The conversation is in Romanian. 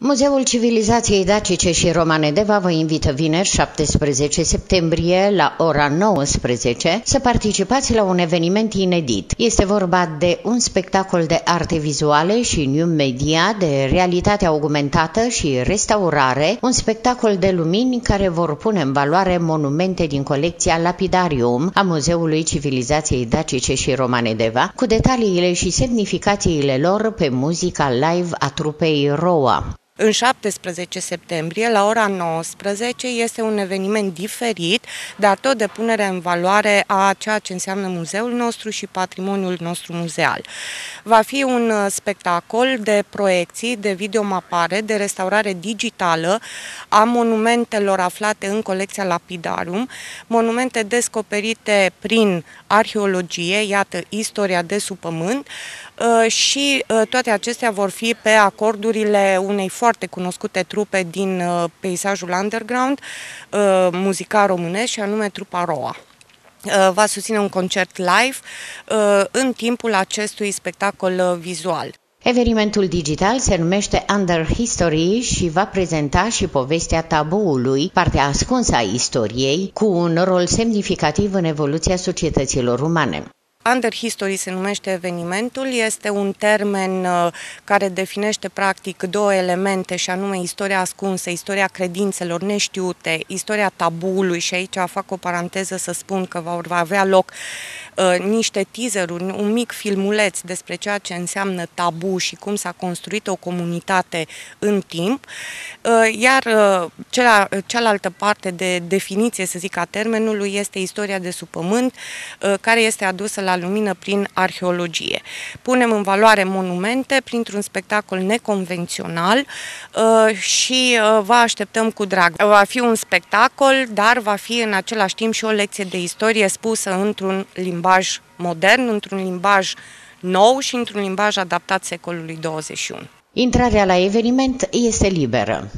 Muzeul Civilizației Dacice și Romane Deva vă invită vineri 17 septembrie la ora 19 să participați la un eveniment inedit. Este vorba de un spectacol de arte vizuale și new media, de realitate augmentată și restaurare, un spectacol de lumini care vor pune în valoare monumente din colecția Lapidarium a Muzeului Civilizației Dacice și Romane Deva, cu detaliile și semnificațiile lor pe muzica live a trupei Roa. În 17 septembrie, la ora 19, este un eveniment diferit, dar tot de punere în valoare a ceea ce înseamnă muzeul nostru și patrimoniul nostru muzeal. Va fi un uh, spectacol de proiecții, de videomapare, de restaurare digitală a monumentelor aflate în colecția Lapidarum, monumente descoperite prin arheologie, iată, istoria de sub pământ, uh, și uh, toate acestea vor fi pe acordurile unei foarte foarte cunoscute trupe din uh, peisajul underground, uh, muzica românesc și anume trupa Roa uh, va susține un concert live în timpul acestui spectacol vizual. Evenimentul digital se numește Under History și va prezenta și povestea tabuului, partea ascunsă a istoriei, cu un rol semnificativ în evoluția societăților umane. Under History se numește evenimentul, este un termen uh, care definește practic două elemente și anume istoria ascunsă, istoria credințelor neștiute, istoria tabului și aici fac o paranteză să spun că va avea loc uh, niște teaseruri, un mic filmuleț despre ceea ce înseamnă tabu și cum s-a construit o comunitate în timp, uh, iar cea, cealaltă parte de definiție, să zic, a termenului este istoria de sub pământ, care este adusă la lumină prin arheologie. Punem în valoare monumente printr-un spectacol neconvențional uh, și uh, vă așteptăm cu drag. Va fi un spectacol, dar va fi în același timp și o lecție de istorie spusă într-un limbaj modern, într-un limbaj nou și într-un limbaj adaptat secolului 21. Intrarea la eveniment este liberă.